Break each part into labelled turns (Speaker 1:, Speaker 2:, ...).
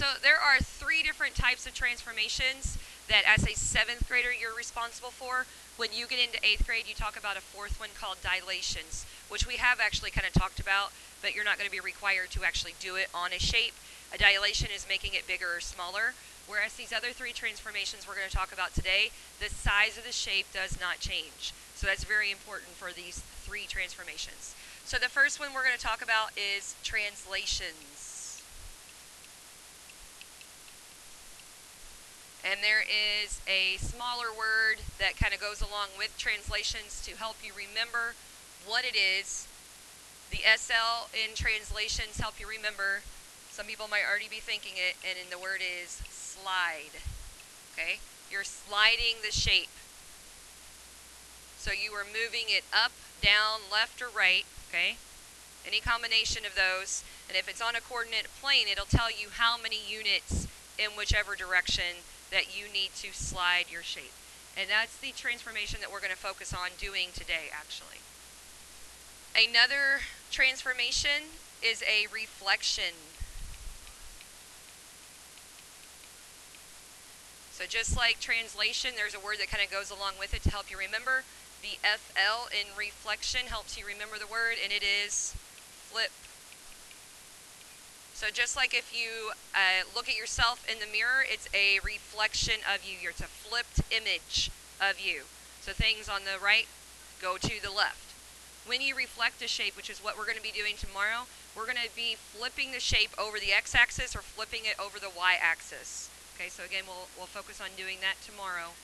Speaker 1: So there are three different types of transformations that as a seventh grader you're responsible for. When you get into eighth grade, you talk about a fourth one called dilations, which we have actually kind of talked about, but you're not going to be required to actually do it on a shape. A dilation is making it bigger or smaller, whereas these other three transformations we're going to talk about today, the size of the shape does not change. So that's very important for these three transformations. So the first one we're going to talk about is translations. And there is a smaller word that kind of goes along with translations to help you remember what it is. The SL in translations help you remember. Some people might already be thinking it, and in the word is slide. Okay? You're sliding the shape. So you are moving it up, down, left, or right. Okay? Any combination of those. And if it's on a coordinate plane, it'll tell you how many units in whichever direction that you need to slide your shape. And that's the transformation that we're going to focus on doing today, actually. Another transformation is a reflection. So just like translation, there's a word that kind of goes along with it to help you remember. The FL in reflection helps you remember the word, and it is flip so just like if you uh, look at yourself in the mirror, it's a reflection of you. It's a flipped image of you. So things on the right go to the left. When you reflect a shape, which is what we're going to be doing tomorrow, we're going to be flipping the shape over the x-axis or flipping it over the y-axis. Okay, so again, we'll, we'll focus on doing that tomorrow.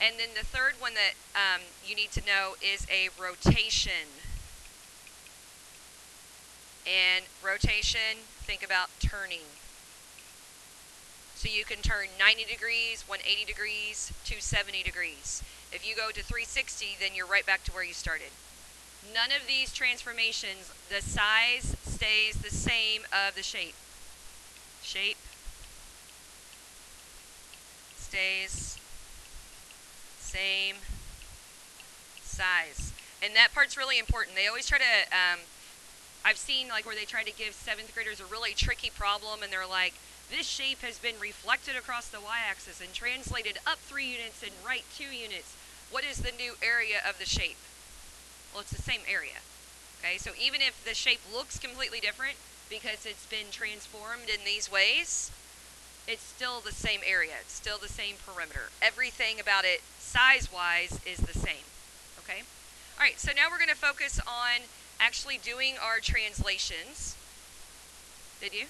Speaker 1: And then the third one that um, you need to know is a rotation. And rotation, think about turning. So you can turn 90 degrees, 180 degrees, 270 degrees. If you go to 360, then you're right back to where you started. None of these transformations, the size stays the same of the shape. Shape stays same size. And that part's really important. They always try to um, I've seen like where they try to give seventh graders a really tricky problem and they're like, this shape has been reflected across the y-axis and translated up three units and right two units. What is the new area of the shape? Well, it's the same area. Okay, so even if the shape looks completely different because it's been transformed in these ways, it's still the same area. It's still the same perimeter. Everything about it size-wise is the same. Okay? All right, so now we're going to focus on actually doing our translations. Did you?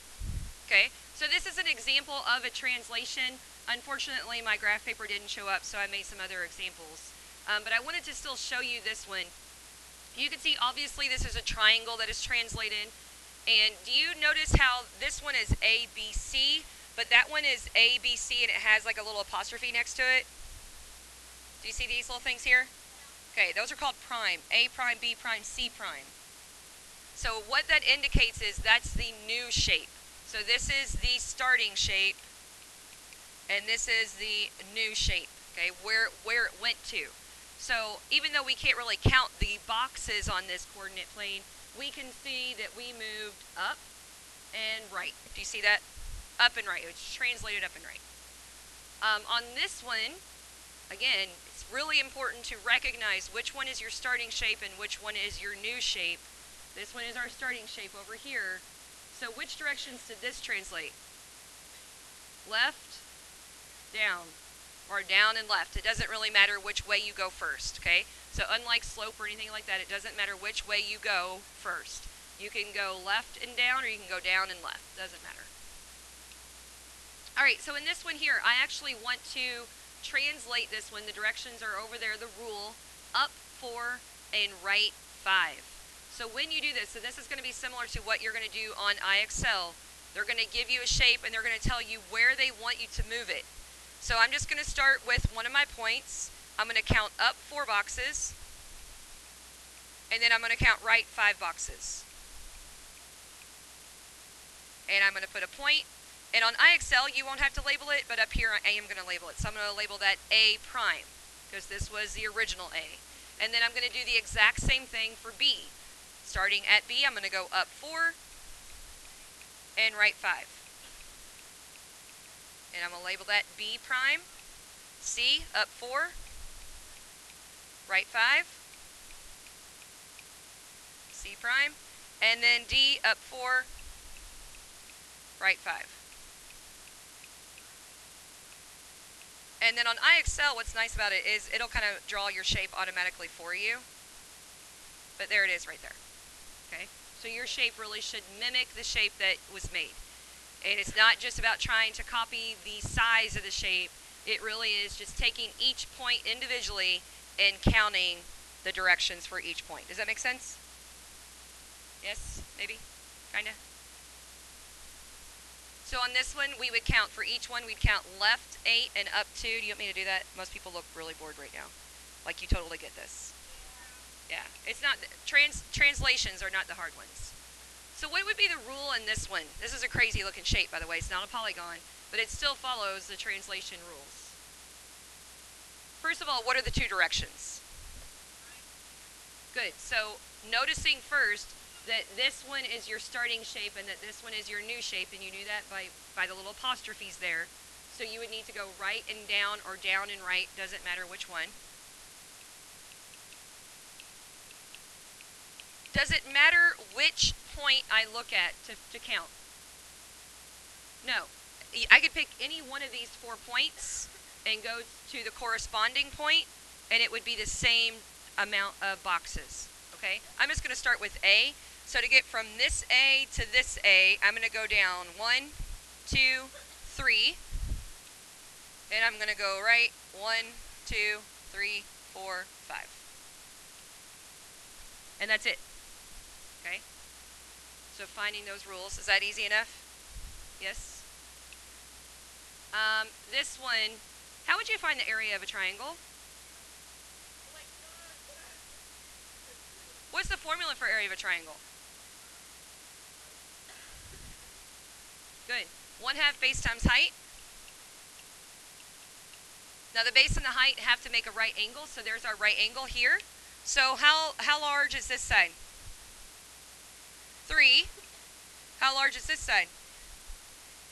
Speaker 1: Okay, so this is an example of a translation. Unfortunately, my graph paper didn't show up, so I made some other examples. Um, but I wanted to still show you this one. You can see, obviously, this is a triangle that is translated. And do you notice how this one is ABC, but that one is ABC and it has like a little apostrophe next to it? Do you see these little things here? Okay, those are called prime. A prime, B prime, C prime. So what that indicates is that's the new shape. So this is the starting shape, and this is the new shape, okay, where, where it went to. So even though we can't really count the boxes on this coordinate plane, we can see that we moved up and right. Do you see that? Up and right. It's translated up and right. Um, on this one, again, it's really important to recognize which one is your starting shape and which one is your new shape this one is our starting shape over here. So which directions did this translate? Left, down, or down and left. It doesn't really matter which way you go first, okay? So unlike slope or anything like that, it doesn't matter which way you go first. You can go left and down, or you can go down and left. Doesn't matter. All right, so in this one here, I actually want to translate this one. The directions are over there, the rule, up four and right five. So when you do this, so this is going to be similar to what you're going to do on IXL. They're going to give you a shape and they're going to tell you where they want you to move it. So I'm just going to start with one of my points. I'm going to count up four boxes. And then I'm going to count right five boxes. And I'm going to put a point. And on IXL, you won't have to label it, but up here I am going to label it. So I'm going to label that A prime, because this was the original A. And then I'm going to do the exact same thing for B. Starting at B, I'm going to go up 4 and right 5. and I'm going to label that B prime. C, up 4. Right 5. C prime. And then D, up 4. Right 5. And then on IXL, what's nice about it is it'll kind of draw your shape automatically for you. But there it is right there. Okay, so your shape really should mimic the shape that was made. And it's not just about trying to copy the size of the shape. It really is just taking each point individually and counting the directions for each point. Does that make sense? Yes? Maybe? Kinda? So on this one, we would count, for each one, we'd count left 8 and up 2. Do you want me to do that? Most people look really bored right now. Like you totally get this. Yeah, it's not, trans translations are not the hard ones. So what would be the rule in this one? This is a crazy looking shape, by the way. It's not a polygon, but it still follows the translation rules. First of all, what are the two directions? Good. So noticing first that this one is your starting shape and that this one is your new shape, and you do that by, by the little apostrophes there. So you would need to go right and down or down and right, doesn't matter which one. Does it matter which point I look at to, to count? No. I could pick any one of these four points and go to the corresponding point, and it would be the same amount of boxes. Okay? I'm just going to start with A. So to get from this A to this A, I'm going to go down one, two, three, and I'm going to go right one, two, three, four, five. And that's it. Okay? So finding those rules, is that easy enough? Yes? Um, this one, how would you find the area of a triangle? What's the formula for area of a triangle? Good. 1 half base times height. Now the base and the height have to make a right angle, so there's our right angle here. So how, how large is this side? 3. How large is this side?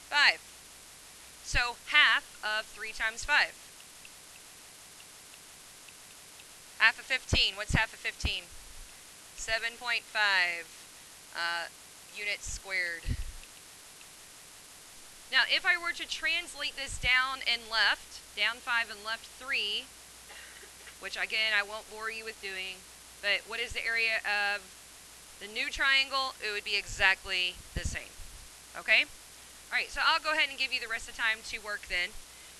Speaker 1: 5. So half of 3 times 5. Half of 15. What's half of 15? 7.5 uh, units squared. Now, if I were to translate this down and left, down 5 and left 3, which again, I won't bore you with doing, but what is the area of the new triangle, it would be exactly the same. Okay? All right, so I'll go ahead and give you the rest of the time to work then.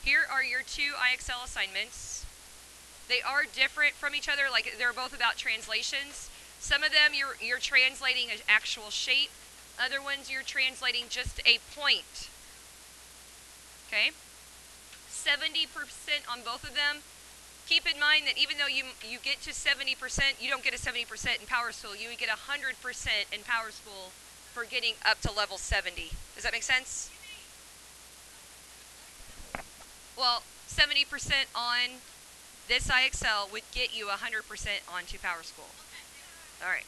Speaker 1: Here are your two IXL assignments. They are different from each other, like they're both about translations. Some of them you're, you're translating an actual shape. Other ones you're translating just a point. Okay? 70% on both of them Keep in mind that even though you, you get to 70%, you don't get a 70% in Power School. You would get 100% in Power School for getting up to level 70. Does that make sense? Well, 70% on this IXL would get you 100% onto Power School. All right.